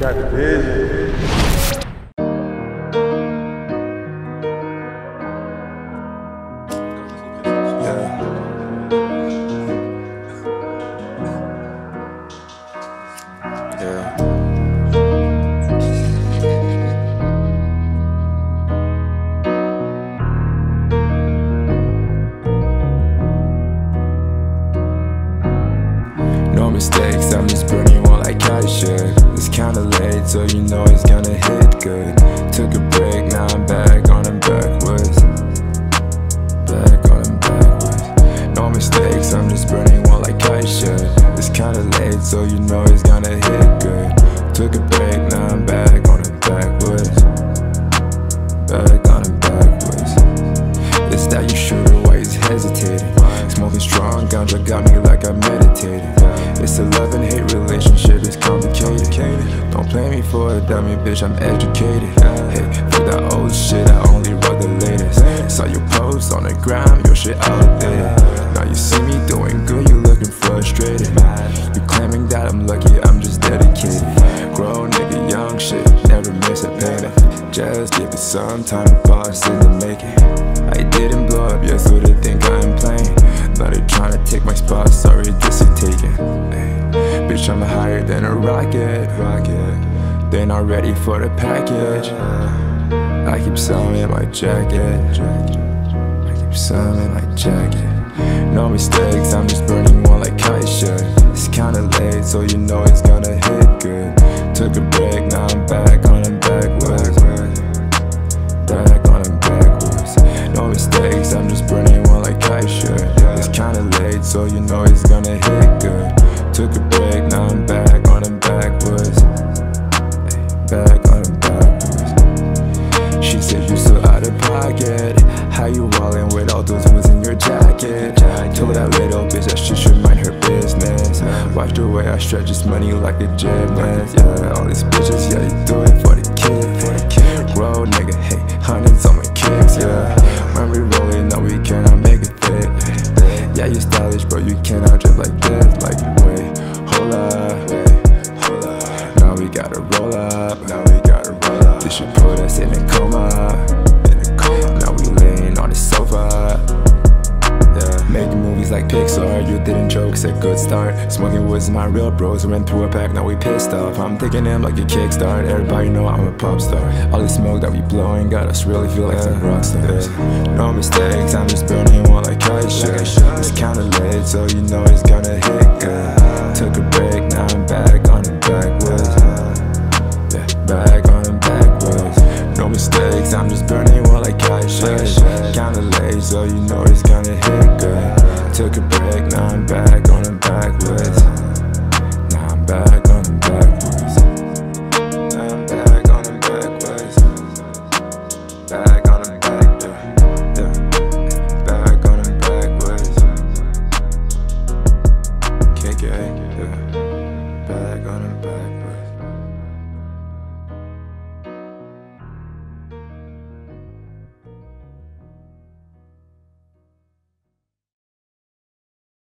Got the vision. Mistakes, I'm just burning one like I should. Late, so you know it's gonna hit good. Took a break, now I'm back on them Backwoods. Back on them Backwoods. No mistakes, I'm just burning one like I should. It's kinda late, so you know it's gonna hit good. Took a break, Smoking strong ganja got me like I meditated. It's a love and hate relationship, it's complicated. Don't play me for a dummy, bitch, I'm educated. Hey, fuck that old shit, I only wrote the latest. Saw your post on the gram, your shit outdated. Now you see me doing good, you looking frustrated. You claiming that I'm lucky, I'm just dedicated. Grown nigga, young shit, never miss a payment. Just give it some time to pass in the my spot, sorry, this is taken. Bitch, I'm higher than a rocket. rocket. They're not ready for the package. I keep in my jacket. I keep in my jacket. No mistakes, I'm just burning one like I should. It's kinda late, so you know it's gonna hit good. Took a break, now I'm back so you know it's gonna hit good. Took a break, now I'm back on them Backwoods. Back on them Backwoods. She said you so out of pocket. How you wallin' with all those ones in your jacket? Told that little bitch that she should mind her business. Watch the way I stretch this money like a gymnast. Yeah, all these bitches, yeah, you do it for the Yeah, you stylish, but you cannot drip like this. Like, wait, hold up, wait, hold up. Now we gotta roll up. Now we gotta roll up. This should put us in a coma. In a coma. Now we laying on the sofa. Yeah. Making movies like Pixar, you didn't joke, it's a good start. Smoking was my real bros, went through a pack, now we pissed off. I'm taking them like a kickstart, everybody know I'm a pop star. All the smoke that we blowing got us really feel like some rock stars. No mistakes, I'm just burning one like I should. It's kinda late, so you know it's gonna hit good. Took a break, now I'm back on the Backwoods. Yeah, back on them Backwoods. No mistakes, I'm just burning like I should. Kinda late, so you know it's gonna hit good. Took a break, now I'm back on them Backwoods. Now I'm back on the Backwoods. Now I'm back on them Backwoods. Back gay, yeah. On the back.